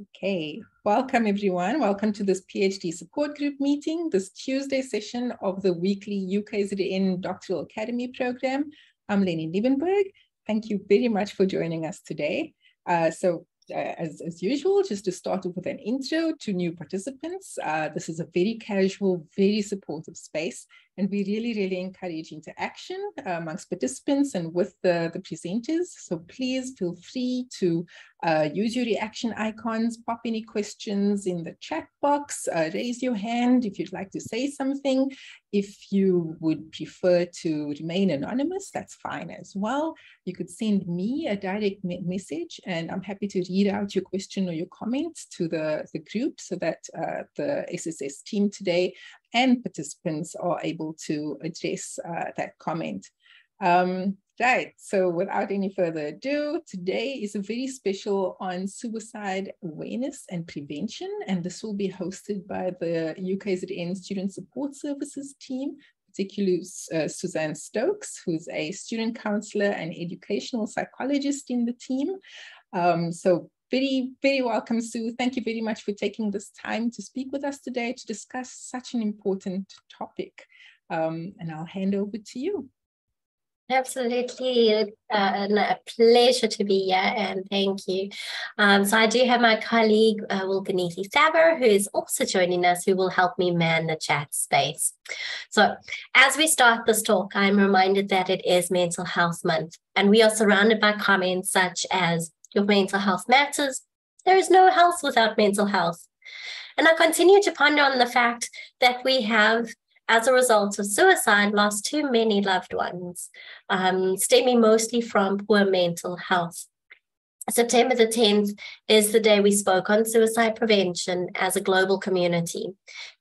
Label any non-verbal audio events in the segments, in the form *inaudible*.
Okay, welcome everyone. Welcome to this PhD support group meeting, this Tuesday session of the weekly UKZN Doctoral Academy program. I'm Leni Liebenberg. Thank you very much for joining us today. Uh, so uh, as, as usual, just to start off with an intro to new participants. Uh, this is a very casual, very supportive space, and we really, really encourage interaction amongst participants and with the, the presenters. So please feel free to uh, use your reaction icons, pop any questions in the chat box, uh, raise your hand if you'd like to say something. If you would prefer to remain anonymous, that's fine as well. You could send me a direct me message and I'm happy to read out your question or your comments to the, the group so that uh, the SSS team today and participants are able to address uh, that comment. Um, right, so without any further ado, today is a very special on suicide awareness and prevention, and this will be hosted by the UKZN Student Support Services team, particularly uh, Suzanne Stokes, who's a student counselor and educational psychologist in the team. Um, so very, very welcome, Sue. Thank you very much for taking this time to speak with us today to discuss such an important topic. Um, and I'll hand over to you. Absolutely, uh, a pleasure to be here, and thank you. Um, so I do have my colleague uh, Wilganisi Saber, who is also joining us, who will help me man the chat space. So as we start this talk, I'm reminded that it is Mental Health Month, and we are surrounded by comments such as your mental health matters. There is no health without mental health. And I continue to ponder on the fact that we have, as a result of suicide, lost too many loved ones, um, stemming mostly from poor mental health. September the 10th is the day we spoke on suicide prevention as a global community.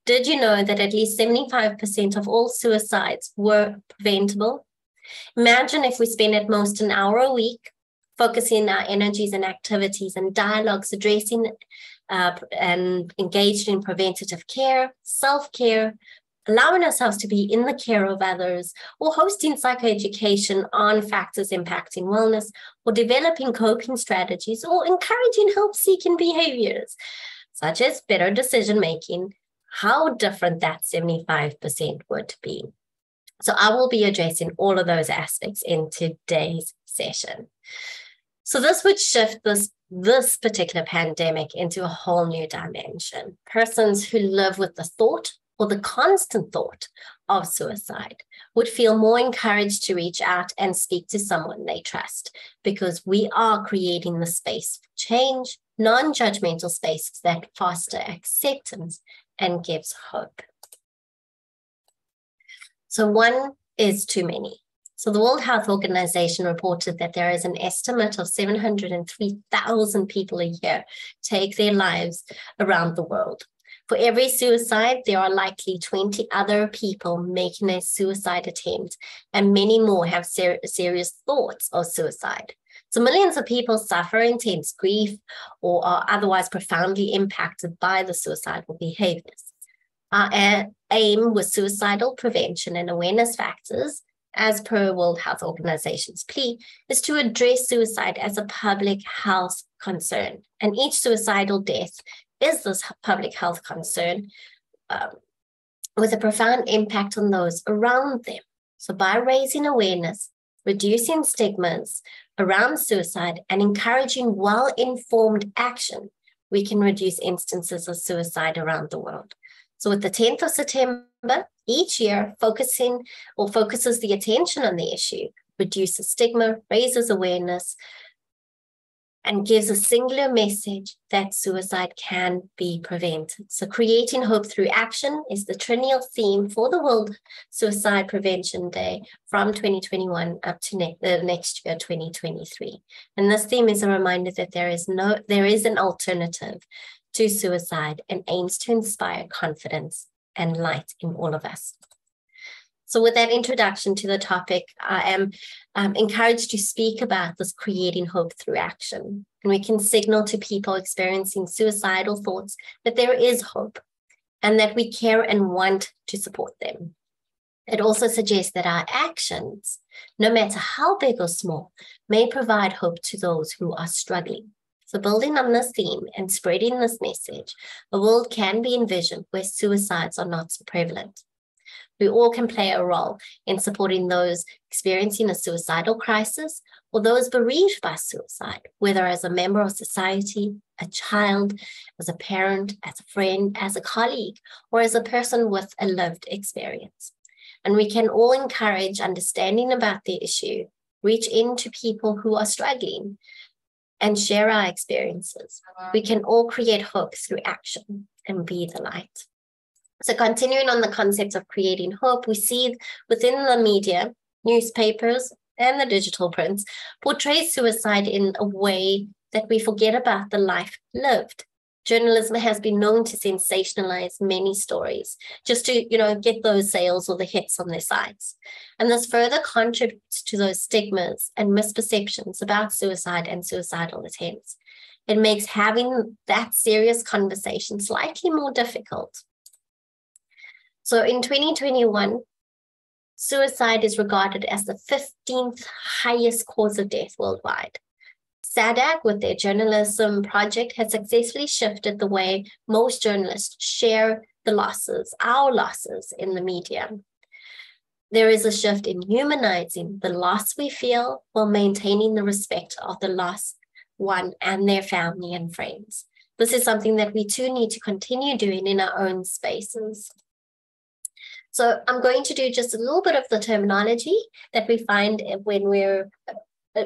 Did you know that at least 75% of all suicides were preventable? Imagine if we spend at most an hour a week focusing our energies and activities and dialogues addressing uh, and engaged in preventative care, self care, allowing ourselves to be in the care of others, or hosting psychoeducation on factors impacting wellness, or developing coping strategies, or encouraging help seeking behaviors, such as better decision making, how different that 75% would be. So, I will be addressing all of those aspects in today's session. So this would shift this this particular pandemic into a whole new dimension. Persons who live with the thought or the constant thought of suicide would feel more encouraged to reach out and speak to someone they trust because we are creating the space for change, non judgmental spaces that foster acceptance and gives hope. So, one is too many. So the World Health Organization reported that there is an estimate of 703,000 people a year take their lives around the world. For every suicide, there are likely 20 other people making a suicide attempt, and many more have ser- serious thoughts of suicide. So, millions of people suffer intense grief or are otherwise profoundly impacted by the suicidal behaviors. Our uh, aim with suicidal prevention and awareness factors as per World Health Organization's plea, is to address suicide as a public health concern. And each suicidal death is this public health concern um, with a profound impact on those around them. So, by raising awareness, reducing stigmas around suicide, and encouraging well informed action, we can reduce instances of suicide around the world. So, with the 10th of September, each year focusing or focuses the attention on the issue, reduces stigma, raises awareness, and gives a singular message that suicide can be prevented. So, creating hope through action is the triennial theme for the World Suicide Prevention Day from 2021 up to ne- the next year, 2023. And this theme is a reminder that there is no, there is an alternative to suicide and aims to inspire confidence and light in all of us. So, with that introduction to the topic, I am um, encouraged to speak about this creating hope through action. And we can signal to people experiencing suicidal thoughts that there is hope and that we care and want to support them. It also suggests that our actions, no matter how big or small, may provide hope to those who are struggling. So, building on this theme and spreading this message, a world can be envisioned where suicides are not so prevalent. We all can play a role in supporting those experiencing a suicidal crisis or those bereaved by suicide, whether as a member of society, a child, as a parent, as a friend, as a colleague, or as a person with a lived experience. And we can all encourage understanding about the issue, reach into people who are struggling, and share our experiences. We can all create hope through action and be the light. So, continuing on the concept of creating hope, we see within the media, newspapers, and the digital prints portray suicide in a way that we forget about the life lived. Journalism has been known to sensationalize many stories just to, you know, get those sales or the hits on their sites. And this further contributes to those stigmas and misperceptions about suicide and suicidal attempts. It makes having that serious conversation slightly more difficult. So in 2021, suicide is regarded as the 15th highest cause of death worldwide. SADAG, with their journalism project, has successfully shifted the way most journalists share the losses, our losses in the media. There is a shift in humanizing the loss we feel while maintaining the respect of the lost one and their family and friends. This is something that we too need to continue doing in our own spaces. So I'm going to do just a little bit of the terminology that we find when we're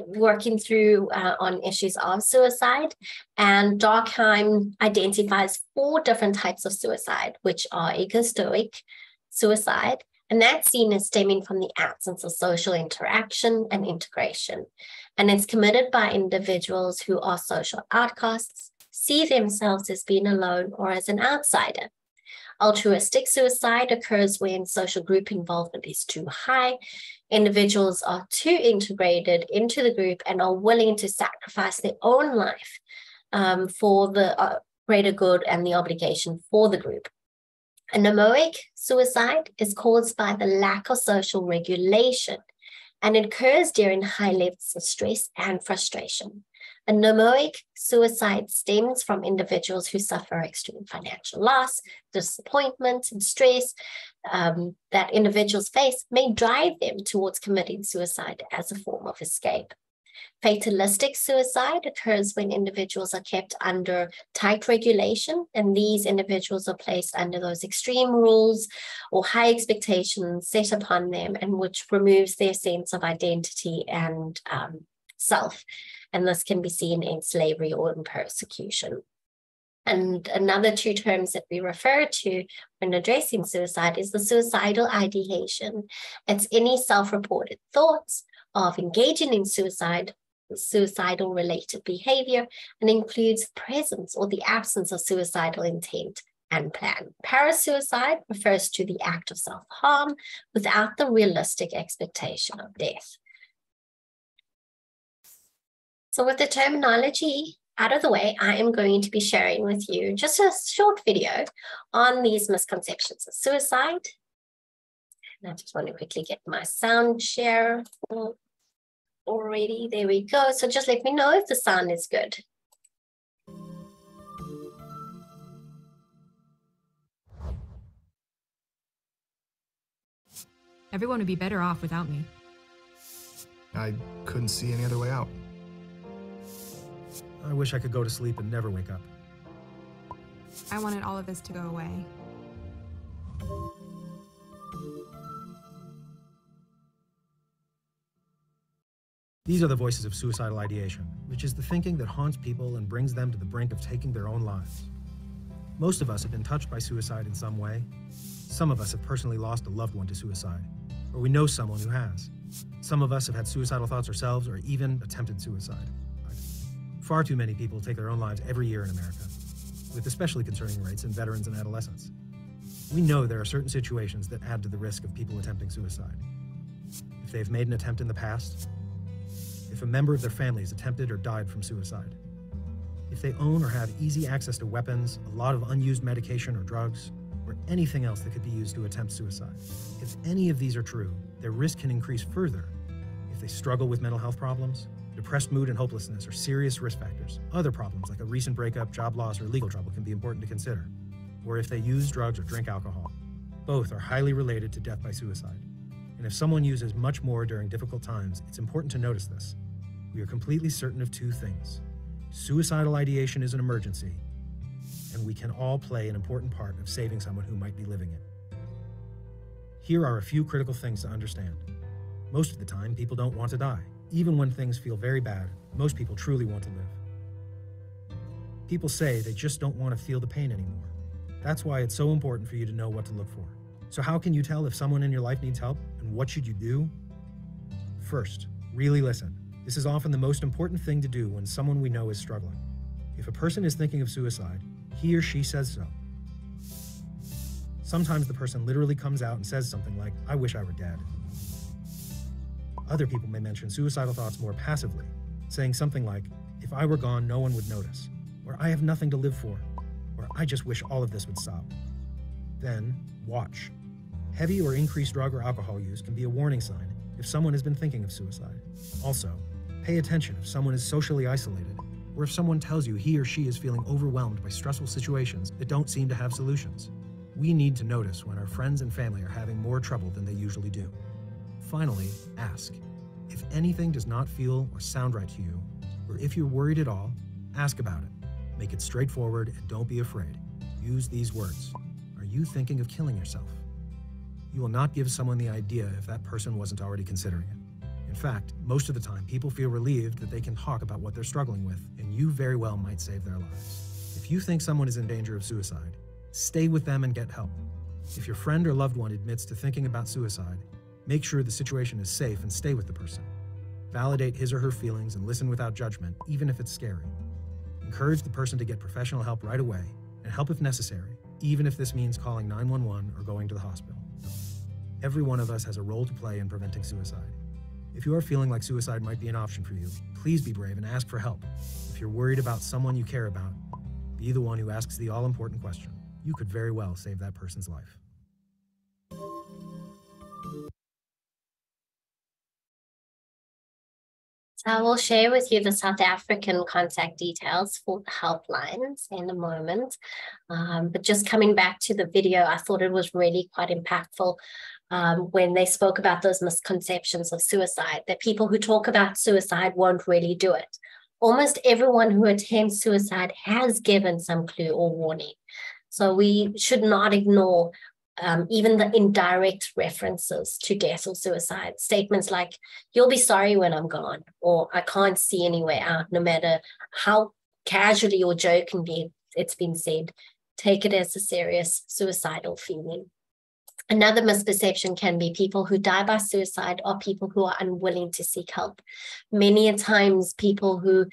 working through uh, on issues of suicide. And Durkheim identifies four different types of suicide, which are egoistic suicide, and that's seen as stemming from the absence of social interaction and integration. And it's committed by individuals who are social outcasts, see themselves as being alone or as an outsider. Altruistic suicide occurs when social group involvement is too high. Individuals are too integrated into the group and are willing to sacrifice their own life um, for the uh, greater good and the obligation for the group. Anomic suicide is caused by the lack of social regulation and occurs during high levels of stress and frustration. Anomic suicide stems from individuals who suffer extreme financial loss, disappointment, and stress um, that individuals face may drive them towards committing suicide as a form of escape. Fatalistic suicide occurs when individuals are kept under tight regulation, and these individuals are placed under those extreme rules or high expectations set upon them, and which removes their sense of identity and um, self and this can be seen in slavery or in persecution. And another two terms that we refer to when addressing suicide is the suicidal ideation. It's any self reported thoughts of engaging in suicide, suicidal related behavior, and includes presence or the absence of suicidal intent and plan. Parasuicide refers to the act of self harm without the realistic expectation of death. So with the terminology out of the way, I am going to be sharing with you just a short video on these misconceptions of suicide. And I just want to quickly get my sound share already. There we go. So just let me know if the sound is good. Everyone would be better off without me. I couldn't see any other way out. I wish I could go to sleep and never wake up. I wanted all of this to go away. These are the voices of suicidal ideation, which is the thinking that haunts people and brings them to the brink of taking their own lives. Most of us have been touched by suicide in some way. Some of us have personally lost a loved one to suicide, or we know someone who has. Some of us have had suicidal thoughts ourselves or even attempted suicide. Far too many people take their own lives every year in America, with especially concerning rates in veterans and adolescents. We know there are certain situations that add to the risk of people attempting suicide. If they've made an attempt in the past, if a member of their family has attempted or died from suicide, if they own or have easy access to weapons, a lot of unused medication or drugs, or anything else that could be used to attempt suicide. If any of these are true, their risk can increase further if they struggle with mental health problems, Depressed mood and hopelessness are serious risk factors. Other problems, like a recent breakup, job loss, or legal trouble, can be important to consider. Or if they use drugs or drink alcohol. Both are highly related to death by suicide. And if someone uses much more during difficult times, it's important to notice this. We are completely certain of two things suicidal ideation is an emergency, and we can all play an important part of saving someone who might be living it. Here are a few critical things to understand. Most of the time, people don't want to die. Even when things feel very bad, most people truly want to live. People say they just don't want to feel the pain anymore. That's why it's so important for you to know what to look for. So, how can you tell if someone in your life needs help and what should you do? First, really listen. This is often the most important thing to do when someone we know is struggling. If a person is thinking of suicide, he or she says so. Sometimes the person literally comes out and says something like, I wish I were dead. Other people may mention suicidal thoughts more passively, saying something like, If I were gone, no one would notice, or I have nothing to live for, or I just wish all of this would stop. Then, watch. Heavy or increased drug or alcohol use can be a warning sign if someone has been thinking of suicide. Also, pay attention if someone is socially isolated, or if someone tells you he or she is feeling overwhelmed by stressful situations that don't seem to have solutions. We need to notice when our friends and family are having more trouble than they usually do. Finally, ask. If anything does not feel or sound right to you, or if you're worried at all, ask about it. Make it straightforward and don't be afraid. Use these words Are you thinking of killing yourself? You will not give someone the idea if that person wasn't already considering it. In fact, most of the time, people feel relieved that they can talk about what they're struggling with, and you very well might save their lives. If you think someone is in danger of suicide, stay with them and get help. If your friend or loved one admits to thinking about suicide, make sure the situation is safe and stay with the person. Validate his or her feelings and listen without judgment, even if it's scary. Encourage the person to get professional help right away, and help if necessary, even if this means calling 911 or going to the hospital. Every one of us has a role to play in preventing suicide. If you are feeling like suicide might be an option for you, please be brave and ask for help. If you're worried about someone you care about, be the one who asks the all important question. You could very well save that person's life. I will share with you the South African contact details for the helplines in a moment. Um, but just coming back to the video, I thought it was really quite impactful um, when they spoke about those misconceptions of suicide, that people who talk about suicide won't really do it. Almost everyone who attempts suicide has given some clue or warning. So we should not ignore um, even the indirect references to death or suicide. Statements like, you'll be sorry when I'm gone, or I can't see any way out, no matter how casually or jokingly it's been said. Take it as a serious suicidal feeling. Another misperception can be people who die by suicide are people who are unwilling to seek help. Many a times, people who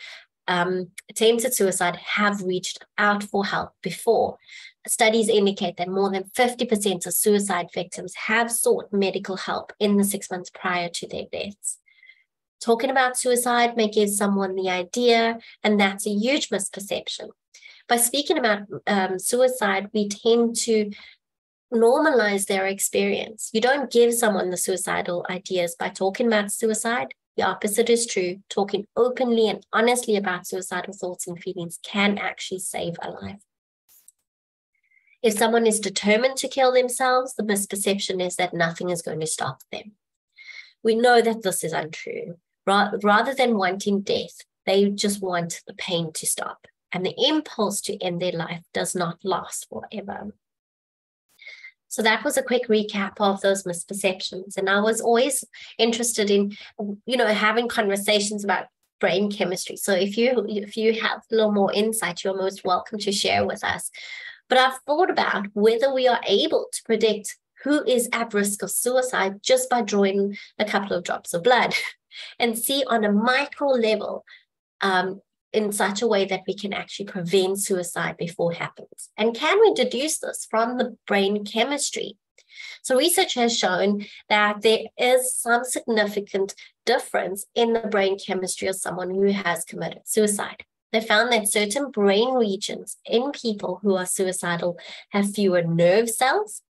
um, attempted suicide have reached out for help before. Studies indicate that more than 50% of suicide victims have sought medical help in the six months prior to their deaths. Talking about suicide may give someone the idea, and that's a huge misperception. By speaking about um, suicide, we tend to normalize their experience. You don't give someone the suicidal ideas by talking about suicide. The opposite is true. Talking openly and honestly about suicidal thoughts and feelings can actually save a life. If someone is determined to kill themselves, the misperception is that nothing is going to stop them. We know that this is untrue. Rather than wanting death, they just want the pain to stop. And the impulse to end their life does not last forever. So that was a quick recap of those misperceptions. And I was always interested in, you know, having conversations about brain chemistry. So if you if you have a little more insight, you're most welcome to share with us. But I've thought about whether we are able to predict who is at risk of suicide just by drawing a couple of drops of blood *laughs* and see on a micro level um, in such a way that we can actually prevent suicide before it happens. And can we deduce this from the brain chemistry? So, research has shown that there is some significant difference in the brain chemistry of someone who has committed suicide. They found that certain brain regions in people who are suicidal have fewer nerve cells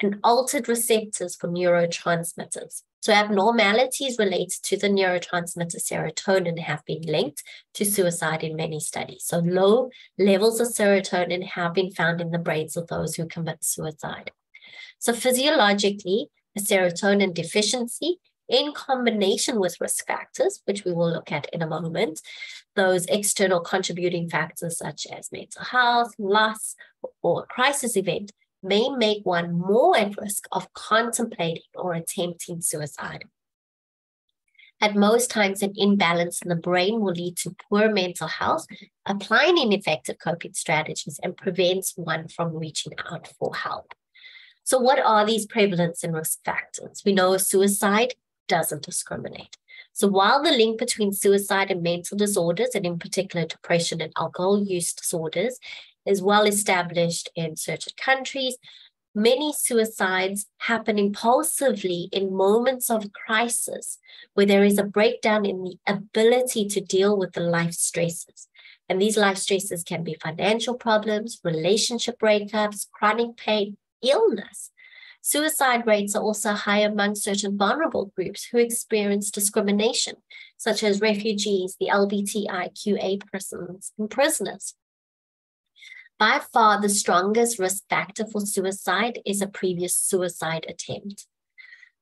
and altered receptors for neurotransmitters. So abnormalities related to the neurotransmitter serotonin have been linked to suicide in many studies. So low levels of serotonin have been found in the brains of those who commit suicide. So physiologically, a serotonin deficiency in combination with risk factors, which we will look at in a moment, those external contributing factors such as mental health, loss, or a crisis event may make one more at risk of contemplating or attempting suicide. At most times, an imbalance in the brain will lead to poor mental health, applying ineffective coping strategies, and prevents one from reaching out for help. So, what are these prevalence and risk factors? We know suicide doesn't discriminate. So, while the link between suicide and mental disorders, and in particular depression and alcohol use disorders, is well established in certain countries. Many suicides happen impulsively in moments of crisis where there is a breakdown in the ability to deal with the life stresses. And these life stresses can be financial problems, relationship breakups, chronic pain, illness. Suicide rates are also high among certain vulnerable groups who experience discrimination, such as refugees, the LGBTIQA persons, and prisoners. By far, the strongest risk factor for suicide is a previous suicide attempt.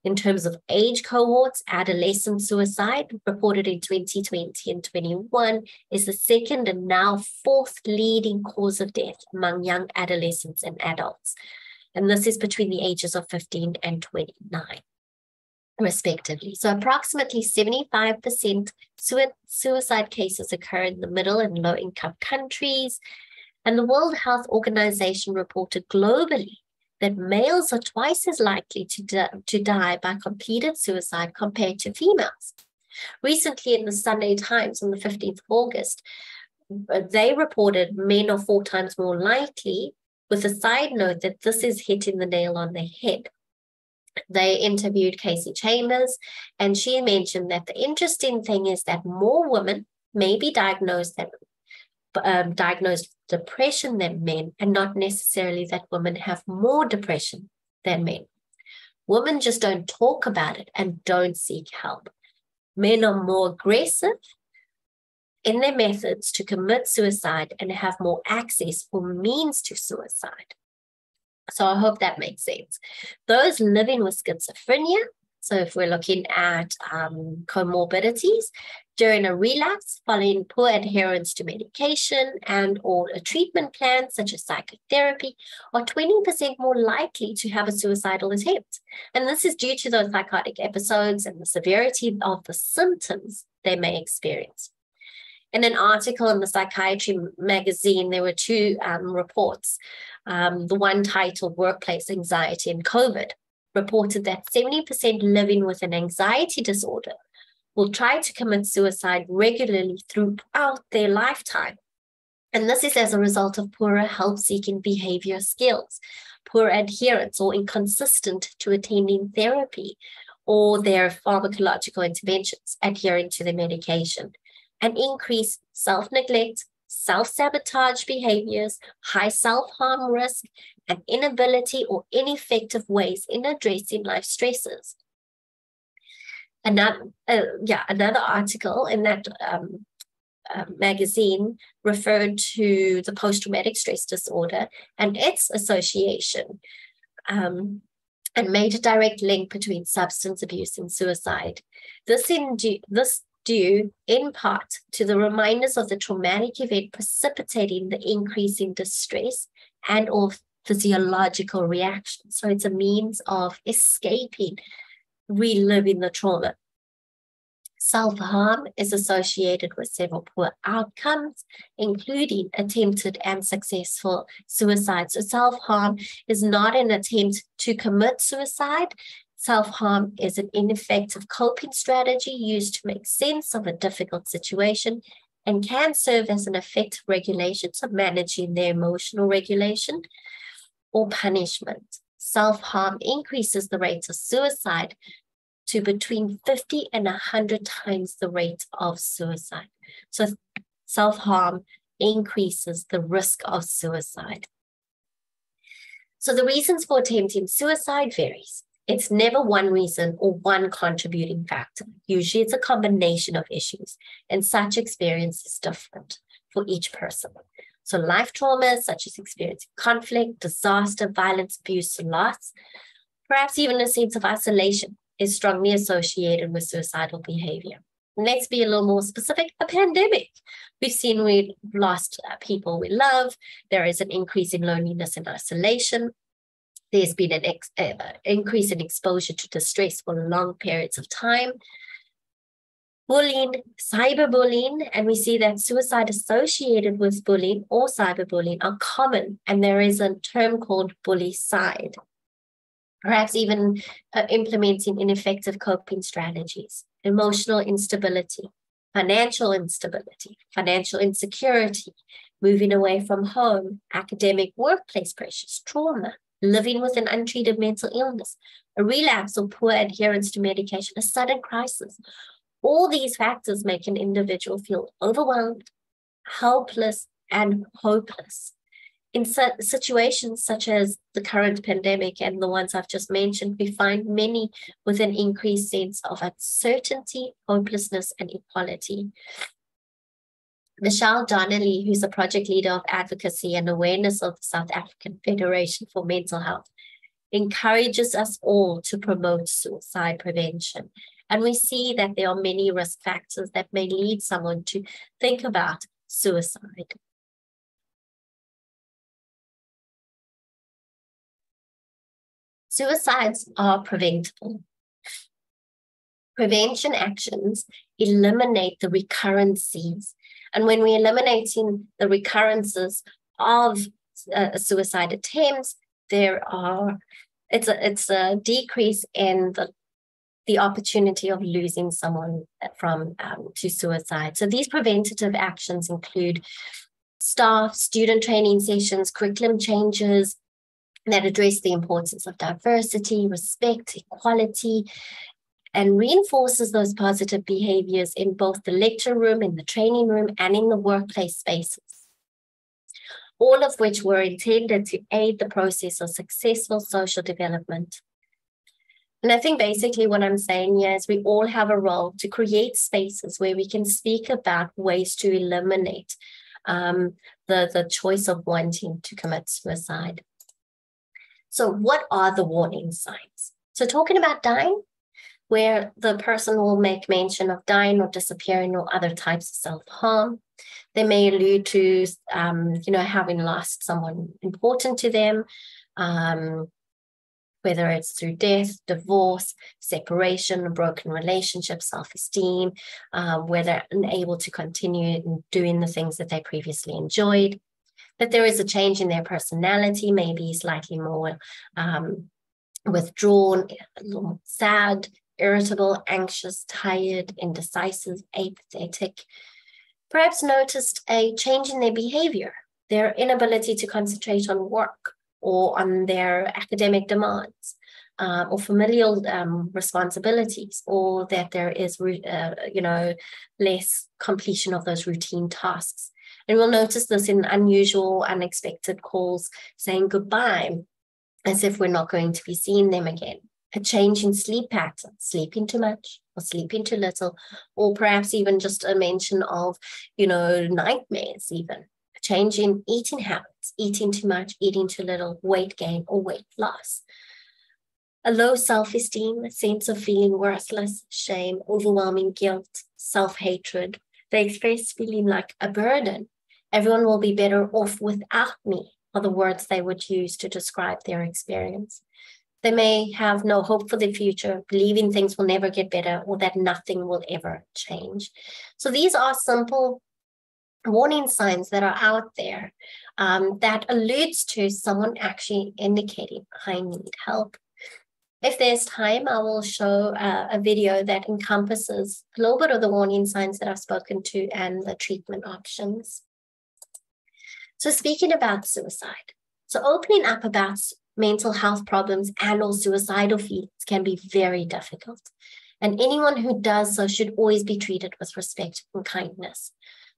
In terms of age cohorts, adolescent suicide, reported in 2020 and 21, is the second and now fourth leading cause of death among young adolescents and adults. And this is between the ages of 15 and 29 respectively. So approximately 75% suicide cases occur in the middle and low income countries, and the World Health Organization reported globally that males are twice as likely to, di- to die by completed suicide compared to females. Recently, in the Sunday Times on the 15th of August, uh, they reported men are four times more likely, with a side note that this is hitting the nail on the head. They interviewed Cassey Chambers, and she mentioned that the interesting thing is that more women may be diagnosed than um, diagnosed depression than men, and not necessarily that women have more depression than men. Women just don't talk about it and don't seek help. Men are more aggressive in their methods to commit suicide and have more access or means to suicide. So I hope that makes sense. Those living with schizophrenia so if we're looking at um, comorbidities during a relapse following poor adherence to medication and or a treatment plan such as psychotherapy are 20% more likely to have a suicidal attempt. And this is due to those psychotic episodes and the severity of the symptoms they may experience. In an article in the Psychiatry magazine, there were two um, reports. Um, the one titled Workplace Anxiety and COVID, reported that 70% living with an anxiety disorder will try to commit suicide regularly throughout their lifetime. And this is as a result of poorer help seeking behavior skills, poor adherence or inconsistent to attending therapy or their pharmacological interventions, adhering to the medication, and increased self neglect, self sabotage behaviors, high self harm risk, and inability or ineffective ways in addressing life stresses. Another, uh, yeah, another article in that um, uh, magazine referred to the post traumatic stress disorder and its association. Um, and made a direct link between substance abuse and suicide. This, indu- this due in part to the reminders of the traumatic event precipitating the increase in distress and or physiological reaction. So it's a means of escaping, reliving the trauma. Self harm is associated with several poor outcomes, including attempted and successful suicide. So, self harm is not an attempt to commit suicide. Self harm is an ineffective coping strategy used to make sense of a difficult situation and can serve as an effective regulation, so managing their emotional regulation or punishment. Self harm increases the rate of suicide to between 50 and 100 times the rate of suicide. So, self harm increases the risk of suicide. So, the reasons for attempting suicide varies. It's never one reason or one contributing factor. Usually it's a combination of issues, and such experience is different for each person. So, life traumas such as experiencing conflict, disaster, violence, abuse, loss, perhaps even a sense of isolation, is strongly associated with suicidal behavior. let's be a little more specific a pandemic. We've seen we've lost uh, people we love. There is an increase in loneliness and isolation. There's been an ex- uh, increase in exposure to distress for long periods of time. Bullying, cyberbullying, and we see that suicide associated with bullying or cyberbullying are common, and there is a term called bullycide. Perhaps even uh, implementing ineffective coping strategies, emotional instability, financial instability, financial insecurity, moving away from home, academic workplace pressures, trauma, living with an untreated mental illness, a relapse or poor adherence to medication, a sudden crisis. All these factors make an individual feel overwhelmed, helpless, and hopeless. In situations such as the current pandemic and the ones I've just mentioned, we find many with an increased sense of uncertainty, hopelessness, and equality. Michelle Donnelly, who's a project leader of advocacy and awareness of the South African Federation for Mental Health, encourages us all to promote suicide prevention. And we see that there are many risk factors that may lead someone to think about suicide. Suicides are preventable. Prevention actions eliminate the recurrences and when we're eliminating the recurrences of uh, suicide attempts, there are it's a it's a decrease in the the opportunity of losing someone from um, to suicide. So these preventative actions include staff, student training sessions, curriculum changes that address the importance of diversity, respect, equality, and reinforces those positive behaviors in both the lecture room, in the training room, and in the workplace spaces. All of which were intended to aid the process of successful social development. And I think basically what I'm saying here is we all have a role to create spaces where we can speak about ways to eliminate um, the, the choice of wanting to commit suicide. So, what are the warning signs? So, talking about dying, where the person will make mention of dying or disappearing or other types of self-harm. They may allude to, um, you know, having lost someone important to them, um, whether it's through death, divorce, separation, broken relationship, self-esteem, uh, where they're unable to continue doing the things that they previously enjoyed. That there is a change in their personality, maybe slightly more um, withdrawn, sad, irritable, anxious, tired, indecisive, apathetic, perhaps noticed a change in their behavior, their inability to concentrate on work or on their academic demands. Um, or familial um, responsibilities, or that there is, uh, you know, less completion of those routine tasks. And we'll notice this in unusual, unexpected calls saying goodbye, as if we're not going to be seeing them again a change in sleep pattern, sleeping too much or sleeping too little, or perhaps even just a mention of, you know, nightmares, even in eating habits, eating too much, eating too little, weight gain or weight loss. A low self esteem, a sense of feeling worthless, shame, overwhelming guilt, self hatred. They express feeling like a burden. Everyone will be better off without me, are the words they would use to describe their experience. They may have no hope for the future, believing things will never get better or that nothing will ever change. So these are simple warning signs that are out there um, that alludes to someone actually indicating I need help. If there's time, I will show uh, a video that encompasses a little bit of the warning signs that I've spoken to and the treatment options. So speaking about suicide, so opening up about mental health problems and or suicidal feelings can be very difficult. And anyone who does so should always be treated with respect and kindness.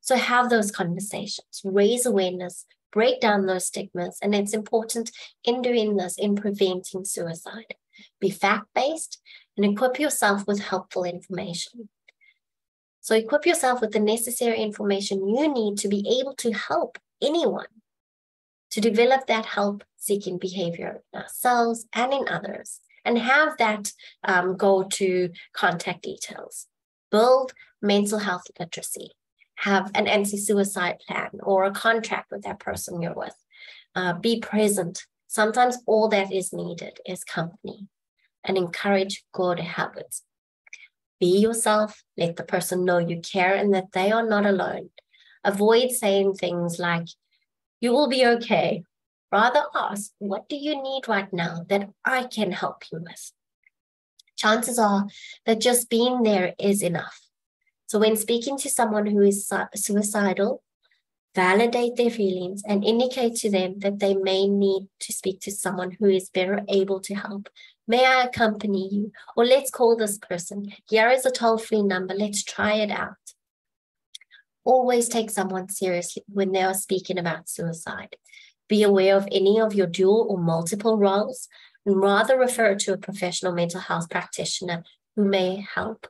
So have those conversations, raise awareness, break down those stigmas. And it's important in doing this in preventing suicide. be fact based, and equip yourself with helpful information. So, equip yourself with the necessary information you need to be able to help anyone to develop that help seeking behavior in ourselves and in others, and have that um, go to contact details. Build mental health literacy. Have an anti suicide plan or a contract with that person you're with. Uh, be present. Sometimes all that is needed is company and encourage good habits. Be yourself, let the person know you care and that they are not alone. Avoid saying things like, you will be okay. Rather ask, what do you need right now that I can help you with? Chances are that just being there is enough. So, when speaking to someone who is suicidal, validate their feelings and indicate to them that they may need to speak to someone who is better able to help May I accompany you? Or let's call this person. Here is a toll free number. Let's try it out. Always take someone seriously when they are speaking about suicide. Be aware of any of your dual or multiple roles and rather refer to a professional mental health practitioner who may help.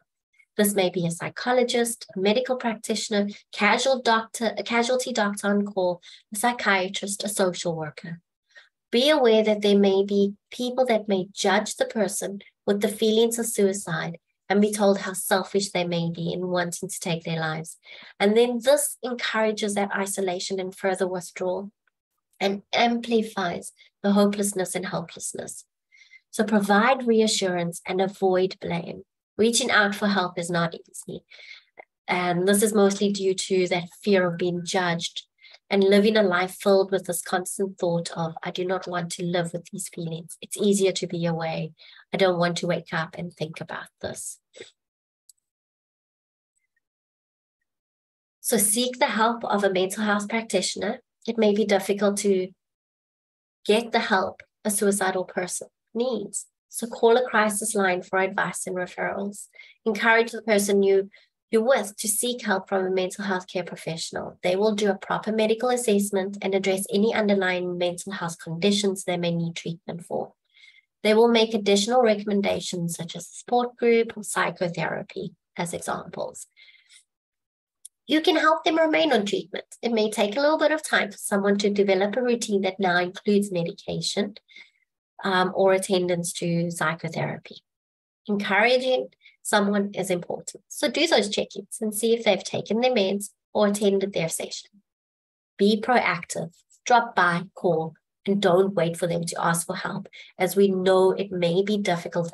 This may be a psychologist, a medical practitioner, casual doctor, a casualty doctor on call, a psychiatrist, a social worker be aware that there may be people that may judge the person with the feelings of suicide and be told how selfish they may be in wanting to take their lives. And then this encourages that isolation and further withdrawal and amplifies the hopelessness and helplessness. So provide reassurance and avoid blame. Reaching out for help is not easy. And this is mostly due to that fear of being judged and living a life filled with this constant thought of, I do not want to live with these feelings. It's easier to be away. I don't want to wake up and think about this. So seek the help of a mental health practitioner. It may be difficult to get the help a suicidal person needs. So call a crisis line for advice and referrals. Encourage the person you you're with to seek help from a mental health care professional. They will do a proper medical assessment and address any underlying mental health conditions they may need treatment for. They will make additional recommendations such as support group or psychotherapy as examples. You can help them remain on treatment. It may take a little bit of time for someone to develop a routine that now includes medication um, or attendance to psychotherapy. Encouraging someone is important. So do those check-ins and see if they've taken their meds or attended their session. Be proactive, drop by, call, and don't wait for them to ask for help, as we know it may be difficult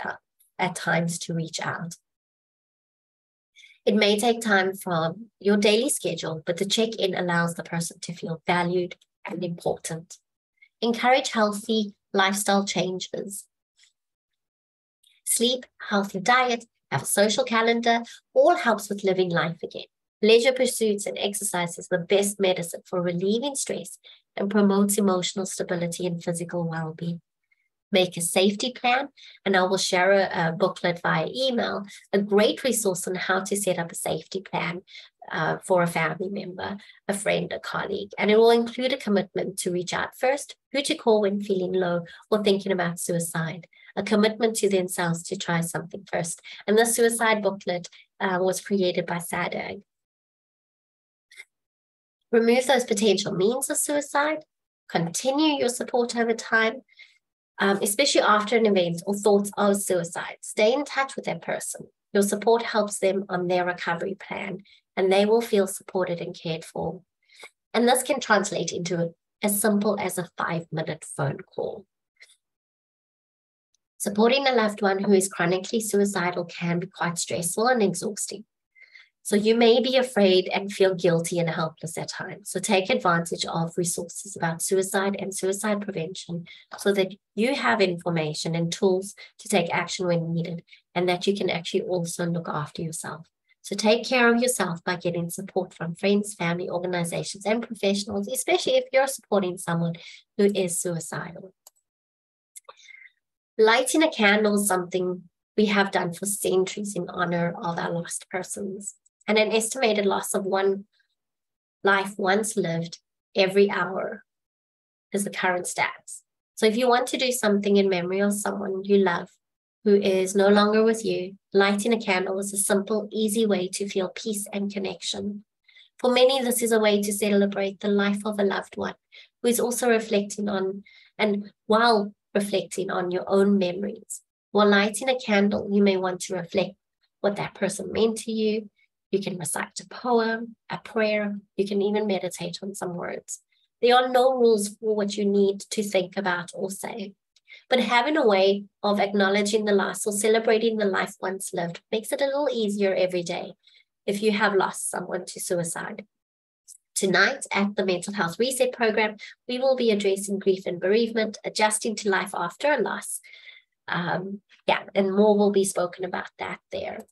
at times to reach out. It may take time from your daily schedule, but the check in allows the person to feel valued and important. Encourage healthy lifestyle changes. Sleep, healthy diet, have a social calendar, all helps with living life again. Leisure pursuits and exercise is the best medicine for relieving stress and promotes emotional stability and physical well being. Make a safety plan, and I will share a, a, booklet via email, a great resource on how to set up a safety plan uh, for a family member, a friend, a colleague. And it will include a commitment to reach out first, who to call when feeling low or thinking about suicide, a commitment to themselves to try something first. And the suicide booklet uh, was created by SADAG. Remove those potential means of suicide, continue your support over time, um, especially after an event or thoughts of suicide. Stay in touch with that person. Your support helps them on their recovery plan, and they will feel supported and cared for. And this can translate into as simple as a five minute phone call. Supporting a loved one who is chronically suicidal can be quite stressful and exhausting. So you may be afraid and feel guilty and helpless at times. So take advantage of resources about suicide and suicide prevention so that you have information and tools to take action when needed and that you can actually also look after yourself. So take care of yourself by getting support from friends, family, organizations, and professionals, especially if you're supporting someone who is suicidal. Lighting a candle is something we have done for centuries in honor of our lost persons, and an estimated loss of one life once lived every hour is the current stats. So if you want to do something in memory of someone you love, who is no longer with you, lighting a candle is a simple, easy way to feel peace and connection. For many, this is a way to celebrate the life of a loved one who is also reflecting on, and while reflecting on your own memories. While lighting a candle, you may want to reflect what that person meant to you. You can recite a poem, a prayer. You can even meditate on some words. There are no rules for what you need to think about or say. But having a way of acknowledging the loss or celebrating the life once lived makes it a little easier every day if you have lost someone to suicide. Tonight at the Mental Health Reset Program, we will be addressing grief and bereavement, adjusting to life after a loss. Um, yeah, and more will be spoken about that there.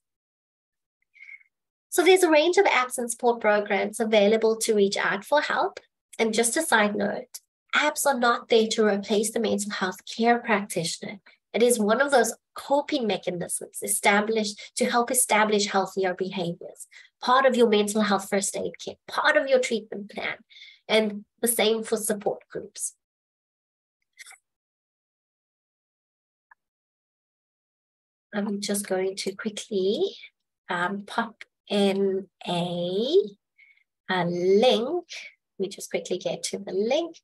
So there's a range of apps and support programs available to reach out for help. And just a side note, apps are not there to replace the mental health care practitioner. It is one of those coping mechanisms established to help establish healthier behaviors, part of your mental health first aid kit, part of your treatment plan, and the same for support groups. I'm just going to quickly um, pop in a, a link. We just quickly get to the link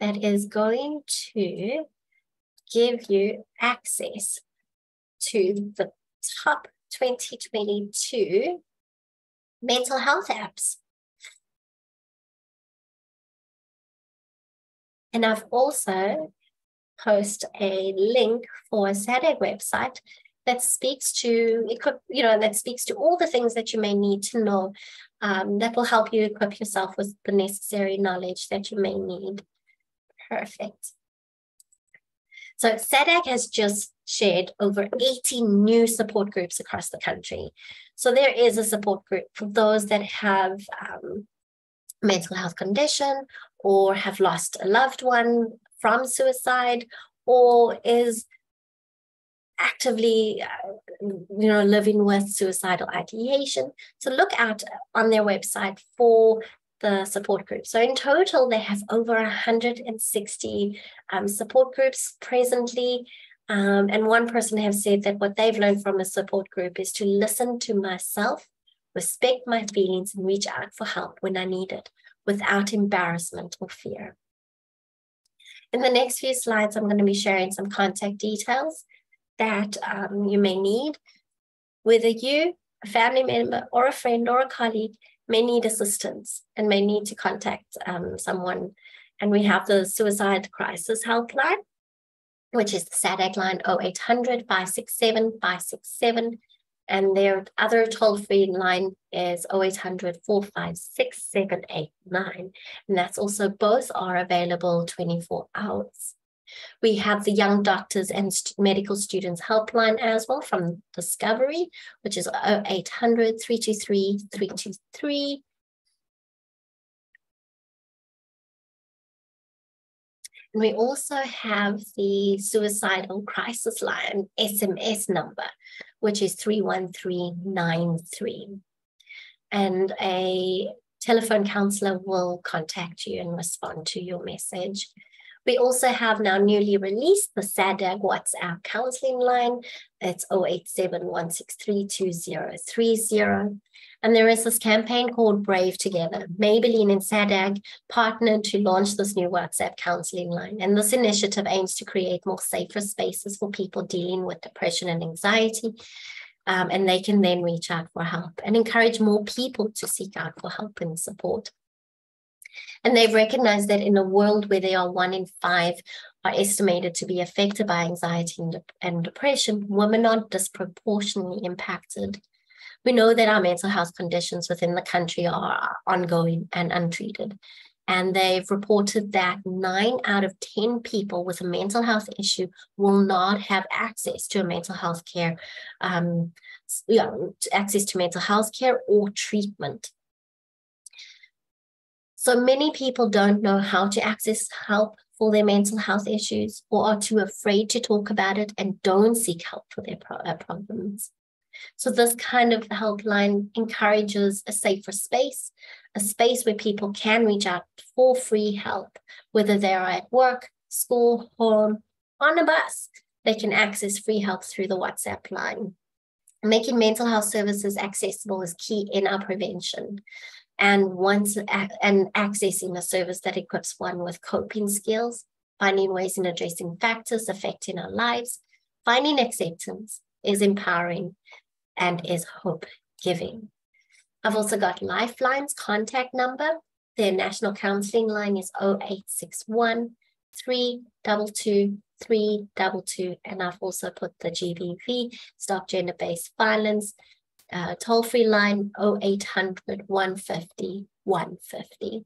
that is going to give you access to the top 2022 mental health apps. And I've also post a link for a SADAG website that speaks to equip, you know, that speaks to all the things that you may need to know um, that will help you equip yourself with the necessary knowledge that you may need. Perfect. So SADAG has just shared over 80 new support groups across the country. So there is a support group for those that have um, mental health condition or have lost a loved one from suicide or is actively uh, you know living with suicidal ideation so look out on their website for the support group. So in total, they have over 160 um, support groups presently. Um, and one person have said that what they've learned from a support group is to listen to myself, respect my feelings, and reach out for help when I need it without embarrassment or fear. In the next few slides, I'm going to be sharing some contact details that um, you may need. Whether you, a family member, or a friend or a colleague may need assistance and may need to contact um, someone. And we have the suicide crisis helpline, which is the SADAG line 0800 567 567. And their other toll free line is 0800 456 789. And that's also both are available 24 hours. We have the Young Doctors and Medical Students Helpline as well from Discovery, which is 0800 323 323. And we also have the suicidal crisis line SMS number, which is 31393. And a telephone counselor will contact you and respond to your message. We also have now newly released the SADAG WhatsApp counseling line. It's 087 And there is this campaign called Brave Together. Maybelline and SADAG partnered to launch this new WhatsApp counseling line. And this initiative aims to create more safer spaces for people dealing with depression and anxiety. Um, and they can then reach out for help and encourage more people to seek out for help and support. And they've recognized that in a world where they are one in five are estimated to be affected by anxiety and, and depression, women are disproportionately impacted. We know that our mental health conditions within the country are ongoing and untreated. And they've reported that nine out of 10 people with a mental health issue will not have access to a mental health care, um, yeah, access to mental health care or treatment. So many people don't know how to access help for their mental health issues or are too afraid to talk about it and don't seek help for their uh, problems. So, this kind of helpline encourages a safer space, a space where people can reach out for free help, whether they are at work, school, home, on a bus, They can access free help through the WhatsApp line. Making mental health services accessible is key in our prevention. And once and accessing a service that equips one with coping skills, finding ways in addressing factors affecting our lives, finding acceptance is empowering and is hope giving. I've also got Lifeline's contact number. Their national counseling line is 0861 322 322. And I've also put the GBV, Stop Gender Based Violence, uh, toll free line 0800 150 150.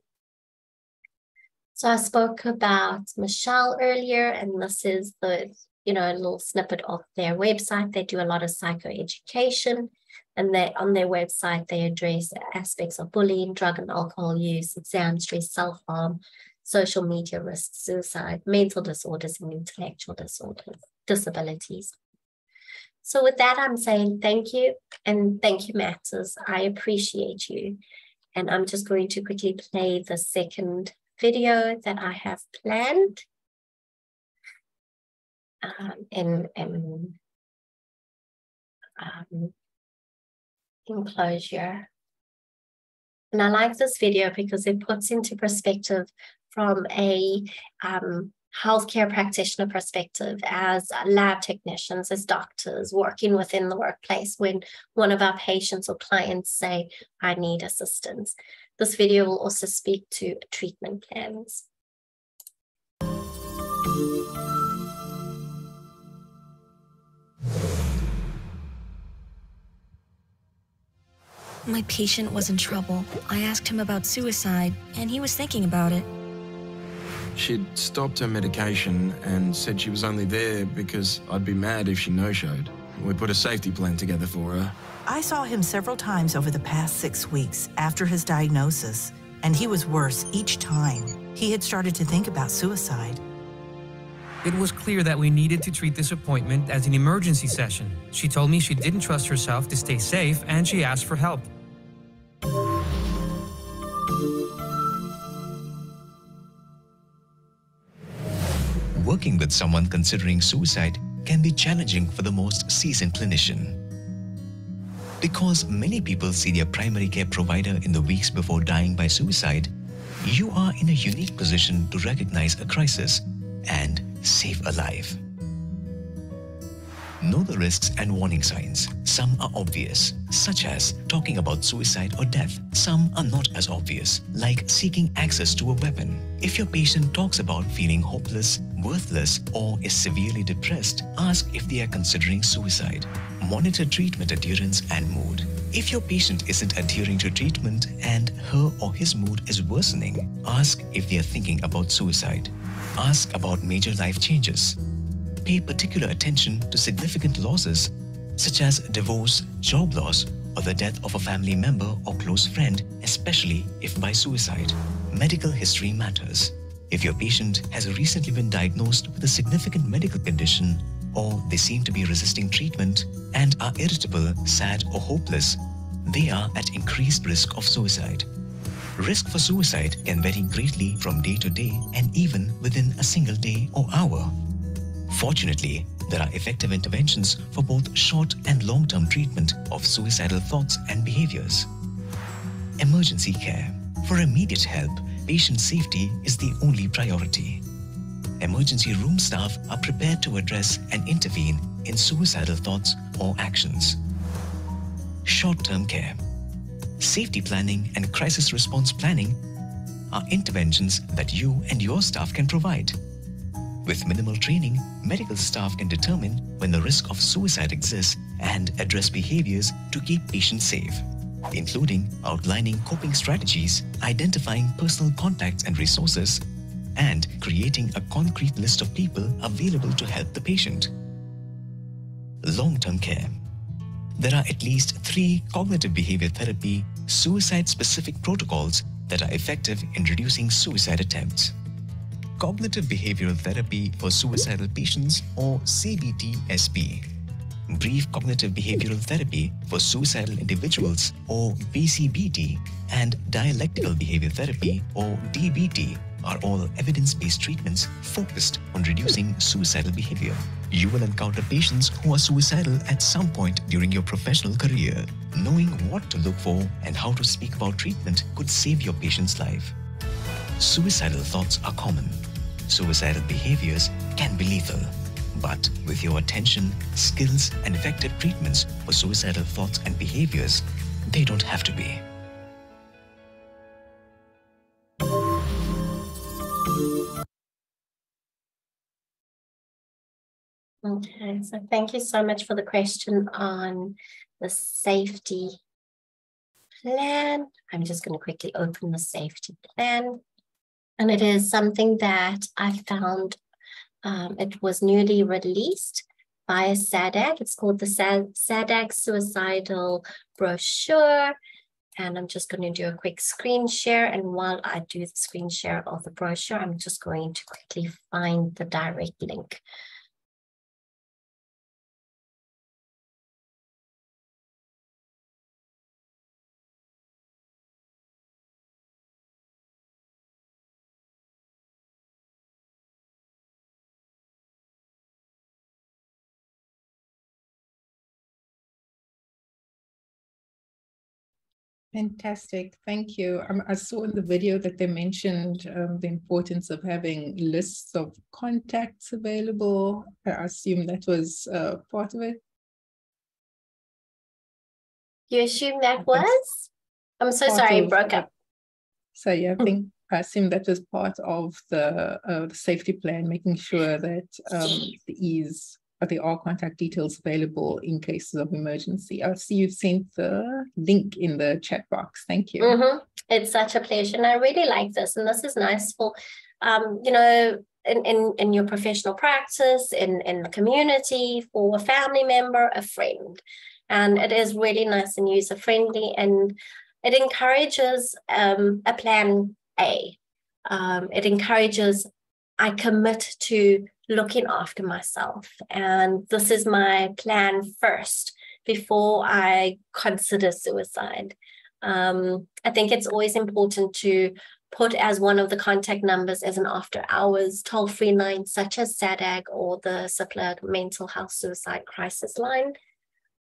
So I spoke about Michelle earlier, and this is the you know a little snippet of their website. They do a lot of psychoeducation, and they on their website they address aspects of bullying, drug and alcohol use, exam stress, self harm, social media risks, suicide, mental disorders, and intellectual disorders, disabilities. So with that, I'm saying thank you and thank you, Matters. I appreciate you. And I'm just going to quickly play the second video that I have planned. Um, and and um, enclosure. And I like this video because it puts into perspective from a um, healthcare practitioner perspective as lab technicians, as doctors working within the workplace when one of our patients or clients say, I need assistance. This video will also speak to treatment plans. My patient was in trouble. I asked him about suicide, and he was thinking about it. She'd stopped her medication and said she was only there because I'd be mad if she no-showed. We put a safety plan together for her. I saw him several times over the past six weeks after his diagnosis, and he was worse each time. He had started to think about suicide. It was clear that we needed to treat this appointment as an emergency session. She told me she didn't trust herself to stay safe and she asked for help. With someone considering suicide can be challenging for the most seasoned clinician. Because many people see their primary care provider in the weeks before dying by suicide, you are in a unique position to recognize a crisis and save a life. Know the risks and warning signs. Some are obvious, such as talking about suicide or death. Some are not as obvious, like seeking access to a weapon. If your patient talks about feeling hopeless, worthless, or is severely depressed, ask if they are considering suicide. Monitor treatment adherence and mood. If your patient isn't adhering to treatment and her or his mood is worsening, ask if they are thinking about suicide. Ask about major life changes pay particular attention to significant losses such as divorce, job loss, or the death of a family member or close friend, especially if by suicide. Medical history matters. If your patient has recently been diagnosed with a significant medical condition, or they seem to be resisting treatment and are irritable, sad, or hopeless, they are at increased risk of suicide. Risk for suicide can vary greatly from day to day and even within a single day or hour. Fortunately, there are effective interventions for both short and long-term treatment of suicidal thoughts and behaviors. Emergency care. For immediate help, patient safety is the only priority. Emergency room staff are prepared to address and intervene in suicidal thoughts or actions. Short-term care. Safety planning and crisis response planning are interventions that you and your staff can provide. With minimal training, medical staff can determine when the risk of suicide exists and address behaviors to keep patients safe, including outlining coping strategies, identifying personal contacts and resources, and creating a concrete list of people available to help the patient. Long-term care. There are at least three cognitive behavior therapy suicide-specific protocols that are effective in reducing suicide attempts cognitive behavioral therapy for suicidal patients or CBT-SP, brief cognitive behavioral therapy for suicidal individuals or BCBT, and dialectical behavior therapy or DBT are all evidence based treatments focused on reducing suicidal behavior. You will encounter patients who are suicidal at some point during your professional career. Knowing what to look for and how to speak about treatment could save your patient's life. Suicidal thoughts are common. Suicidal behaviors can be lethal. But with your attention, skills, and effective treatments for suicidal thoughts and behaviors, they don't have to be. Okay, so thank you so much for the question on the safety plan. I'm just going to quickly open the safety plan. And it is something that I found um, it was newly released by SADAG. It's called the SADAG Suicidal Brochure. And I'm just going to do a quick screen share. And while I do the screen share of the brochure, I'm just going to quickly find the direct link. Fantastic. Thank you. Um, I saw in the video that they mentioned um, the importance of having lists of contacts available. I assume that was uh, part of it. You assume that was? I'm so part sorry, of, broke up. So yeah, I think I assume that was part of the, uh, the safety plan, making sure that um, the ease but there are contact details available in cases of emergency. I see you've sent the link in the chat box. Thank you. Mm-hmm. It's such a pleasure. And I really like this. And this is nice for, um, you know, in, in, in your professional practice, in, in the community, for a family member, a friend. And it is really nice and user friendly. And it encourages um, a plan A. Um, it encourages, I commit to looking after myself. And this is my plan first before I consider suicide. Um, I think it's always important to put as one of the contact numbers as an after hours toll free line, such as SADAG or the CIPLA mental health suicide crisis line.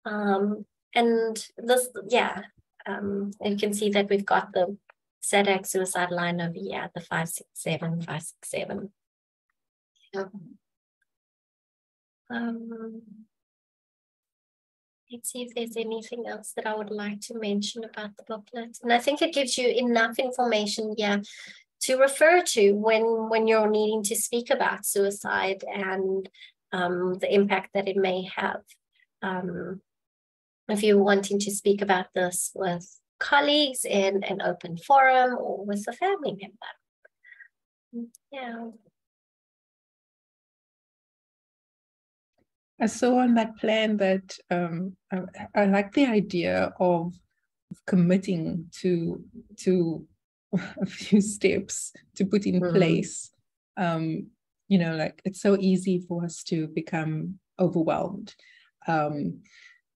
Um, and this, yeah, um, you can see that we've got the SADAG suicide line over here, the 567, 567. Um, let's see if there's anything else that I would like to mention about the booklet. And I think it gives you enough information, yeah, to refer to when when you're needing to speak about suicide and um, the impact that it may have. Um, if you're wanting to speak about this with colleagues in an open forum or with a family member. Yeah. I saw on that plan that um, I, I, like the idea of committing to to *laughs* a few steps to put in mm-hmm. place. Um, you know, like it's so easy for us to become overwhelmed. Um,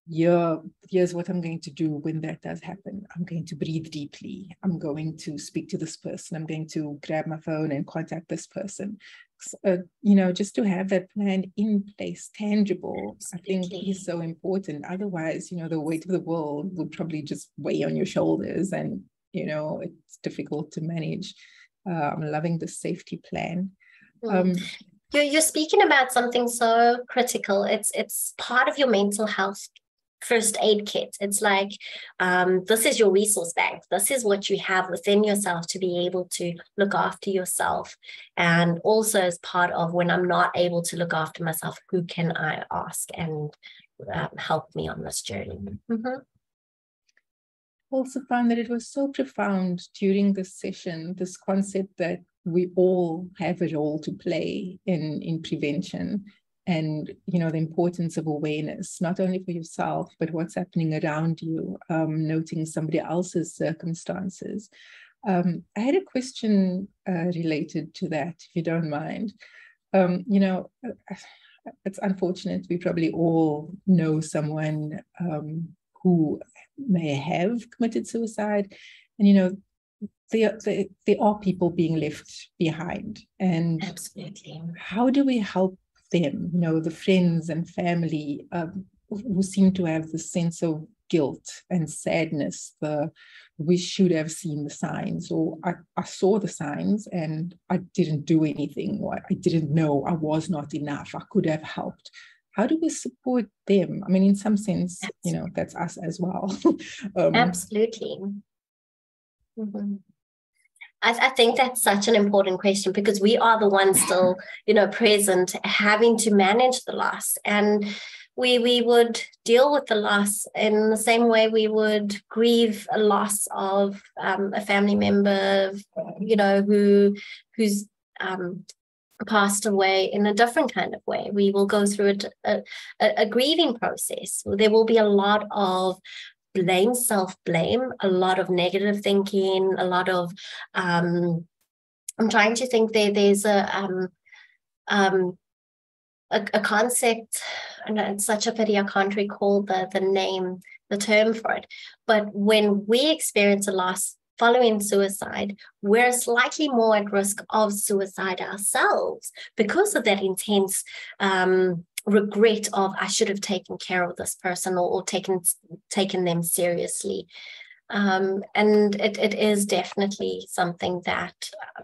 yeah, here's what I'm going to do when that does happen. I'm going to breathe deeply. I'm going to speak to this person. I'm going to grab my phone and contact this person uh, you know, just to have that plan in place, tangible, Absolutely. I think is so important. Otherwise, you know, the weight of the world would probably just weigh on your shoulders and, you know, it's difficult to manage. Uh, I'm loving the safety plan. Mm. Um, you're, you're speaking about something so critical. It's it's part of your mental health first aid kit. It's like um, this is your resource bank. This is what you have within yourself to be able to look after yourself. And also, as part of when I'm not able to look after myself, who can I ask and um, help me on this journey? Mm-hmm. Also, found that it was so profound during this session this concept that we all have a role to play in, in prevention and you know the importance of awareness not only for yourself but what's happening around you um, noting somebody else's circumstances um, i had a question uh, related to that if you don't mind um, you know *sighs* it's unfortunate we probably all know someone um, who may have committed suicide and you know there, there, there are people being left behind. And absolutely. How do we help them, you know, the friends and family um, who seem to have the sense of guilt and sadness, the we should have seen the signs, or I, I saw the signs and I didn't do anything, or I didn't know I was not enough. I could have helped. How do we support them? I mean, in some sense, you know, that's us as well. *laughs* um, Absolutely. Mm-hmm. I, I, think that's such an important question because we are the ones still, you know, present, having to manage the loss. And we we would deal with the loss in the same way we would grieve a loss of um, a family member, you know, who who's um, passed away in a different kind of way. We will go through a, a, a grieving process. There will be a lot of blame, self blame, a lot of negative thinking, a lot of. Um, I'm trying to think there. There's a um, um, a, a concept, and it's such a pity I can't recall the the name, the term for it. But when we experience a loss following suicide, we're slightly more at risk of suicide ourselves because of that intense um, regret of I should have taken care of this person or, or taken taken them seriously. Um, and it, it is definitely something that uh,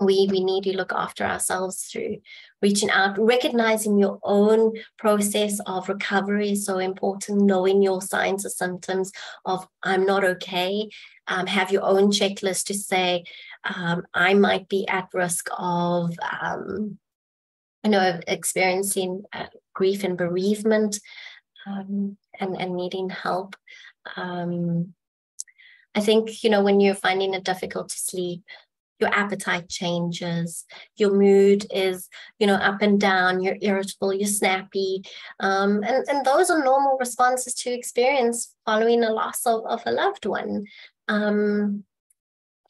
we we need to look after ourselves through reaching out recognizing your own process of recovery is so important knowing your signs or symptoms of i'm not okay um, have your own checklist to say um, i might be at risk of um, you know experiencing uh, grief and bereavement um, and and needing help. Um, i think you know when you're finding it difficult to sleep your appetite changes your mood is you know up and down you're irritable you're snappy. Um, and, and those are normal responses to experience following a loss of, of a loved one. Um,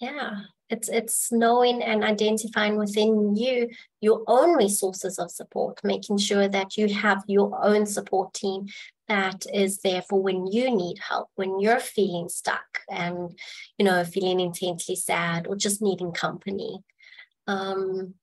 yeah it's it's knowing and identifying within you your own resources of support making sure that you have your own support team that is there for when you need help, when you're feeling stuck and, you know, feeling intensely sad or just needing company. Um,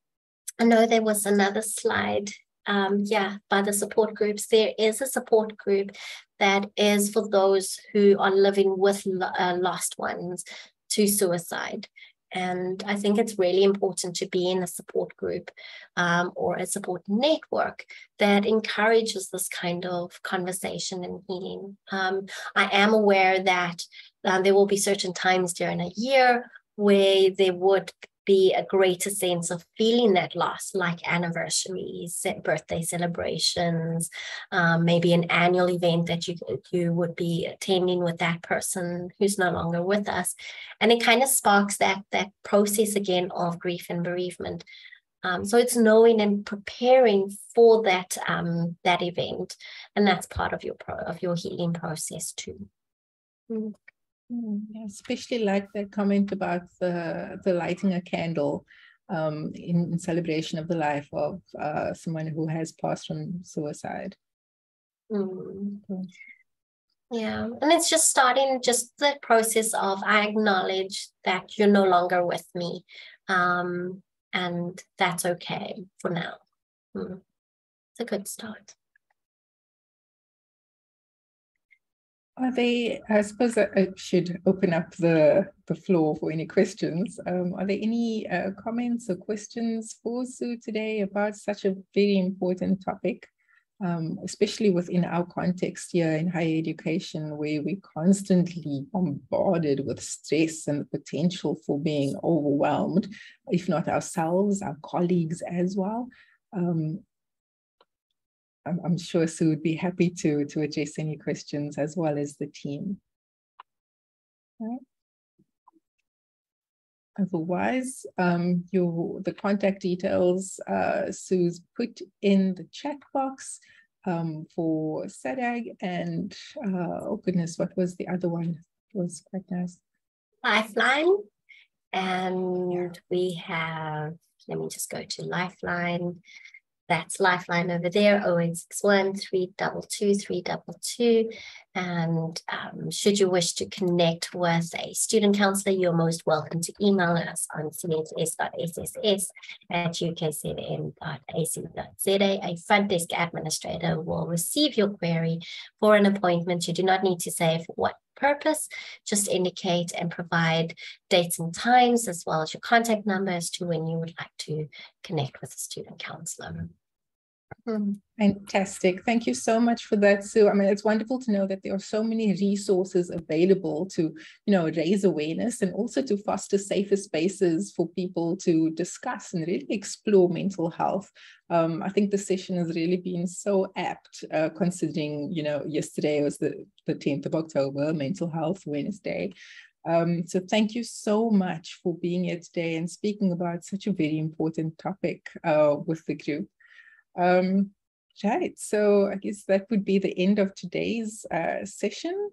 I know there was another slide. Um, yeah, by the support groups, there is a support group that is for those who are living with uh, lost ones to suicide. And I think it's really important to be in a support group um, or a support network that encourages this kind of conversation and healing. Um, I am aware that uh, there will be certain times during a year where there would be a greater sense of feeling that loss, like anniversaries, birthday celebrations, um, maybe an annual event that you you would be attending with that person who's no longer with us, and it kind of sparks that that process again of grief and bereavement. Um, so it's knowing and preparing for that um, that event, and that's part of your pro- of your healing process too. Mm. Mm, yeah, especially like that comment about the, the lighting a candle um, in, in, celebration of the life of uh, someone who has passed from suicide. Mm. Yeah, and it's just starting just the process of I acknowledge that you're no longer with me, um, and that's okay for now. Mm. It's a good start. Are they, I suppose I should open up the, the floor for any questions. Um, are there any uh, comments or questions for Sue today about such a very important topic, um, especially within our context here in higher education, where we're constantly bombarded with stress and the potential for being overwhelmed, if not ourselves, our colleagues as well. Um, I'm, I'm sure Sue would be happy to, to address any questions as well as the team. Right. Otherwise, um, your, the contact details uh, Sue's put in the chat box um, for SADAG and, uh, oh goodness, what was the other one? It was quite nice. Lifeline. And we have, let me just go to Lifeline That's Lifeline over there, 0861 322 322. And um, should you wish to connect with a student counselor, you're most welcome to email us on chss.sss at ukzn.ac.za. A front desk administrator will receive your query for an appointment. You do not need to say for what purpose, just indicate and provide dates and times as well as your contact number as to when you would like to connect with a student counselor. Fantastic. Thank you so much for that, Sue. I mean, it's wonderful to know that there are so many resources available to, you know, raise awareness and also to foster safer spaces for people to discuss and really explore mental health. Um, I think the session has really been so apt, uh, considering, you know, yesterday was the, the 10th of October, Mental Health Wednesday. Um, so thank you so much for being here today and speaking about such a very important topic uh, with the group. Um, right, so I guess that would be the end of today's uh, session.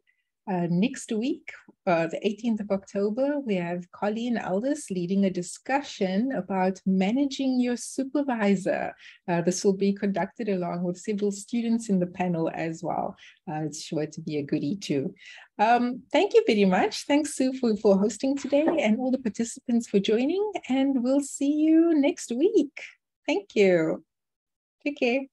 Uh, next week, uh, the 18th of October, we have Colleen Aldous leading a discussion about managing your supervisor. Uh, this will be conducted along with several students in the panel as well. Uh, it's sure to be a goodie too. Um, thank you very much. Thanks, Sue, for, for hosting today and all the participants for joining. And we'll see you next week. Thank you. Take care.